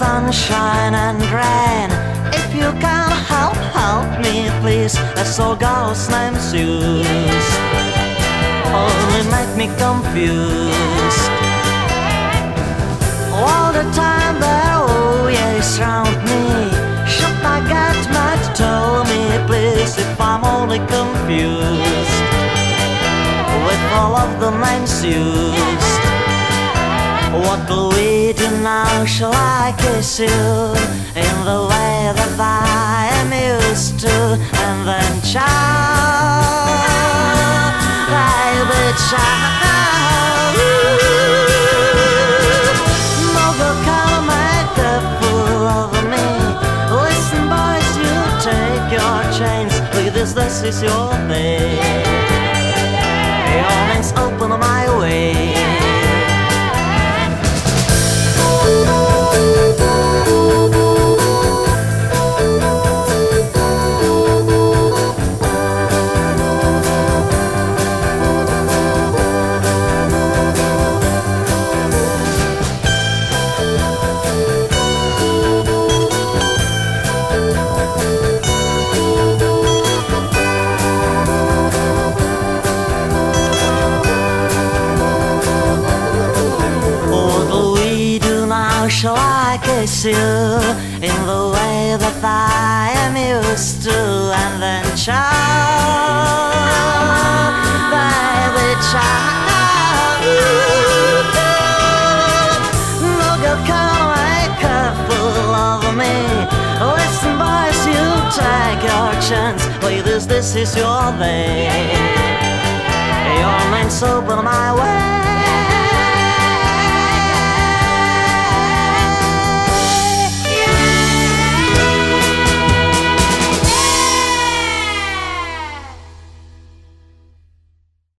sunshine and rain. If you can help, help me, please. That's all girls' names used. Only make me confused. All the time they're always round me. Should I get mad? Tell me, please, if I'm only confused with all of the names used what will we do now? Shall I kiss you in the way that I am used to? And then child, baby child, no girl can make a fool of me. Listen, boys, you take your. Look, this, this is your thing. Your name's open my way. Shall I kiss you in the way that I am used to and then child, baby child No girl can make a fool of me. Listen boys, you take your chance. Play this, this is your day. Your mind's open, my